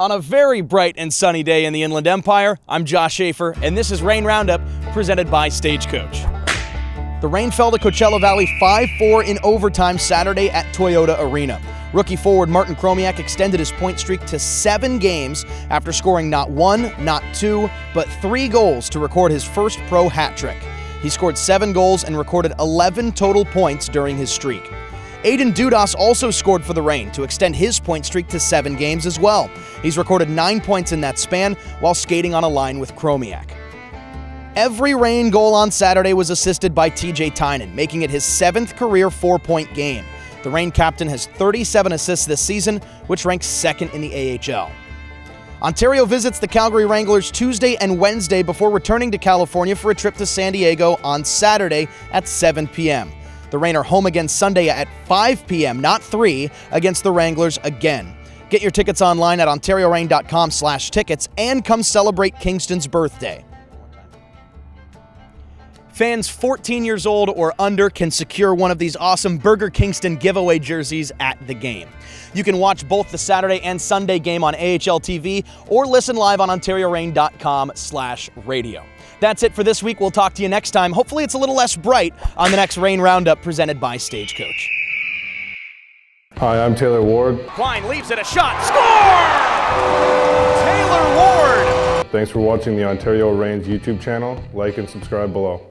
On a very bright and sunny day in the Inland Empire, I'm Josh Schaefer, and this is Reign Roundup presented by Stagecoach. The Reign fell to Coachella Valley 5 4 in overtime Saturday at Toyota Arena. Rookie forward Martin Chromiak extended his point streak to seven games after scoring not one, not two, but three goals to record his first pro hat trick. He scored seven goals and recorded 11 total points during his streak. Aiden Dudas also scored for the Reign to extend his point streak to seven games as well. He's recorded nine points in that span while skating on a line with Chromiak. Every Reign goal on Saturday was assisted by TJ Tynan, making it his seventh career four point game. The Reign captain has 37 assists this season, which ranks second in the AHL. Ontario visits the Calgary Wranglers Tuesday and Wednesday before returning to California for a trip to San Diego on Saturday at 7 p.m. The Reign are home again Sunday at 5 p.m., not 3, against the Wranglers again. Get your tickets online at ontarioreign.com slash tickets and come celebrate Kingston's birthday. Fans 14 years old or under can secure one of these awesome Burger Kingston giveaway jerseys at the game. You can watch both the Saturday and Sunday game on AHL TV or listen live on ontarioreign.com slash radio. That's it for this week. We'll talk to you next time. Hopefully it's a little less bright on the next Reign Roundup presented by Stagecoach. Hi, I'm Taylor Ward. Klein leaves it a shot. Score! Taylor Ward! Thanks for watching the Ontario Reigns YouTube channel. Like and subscribe below.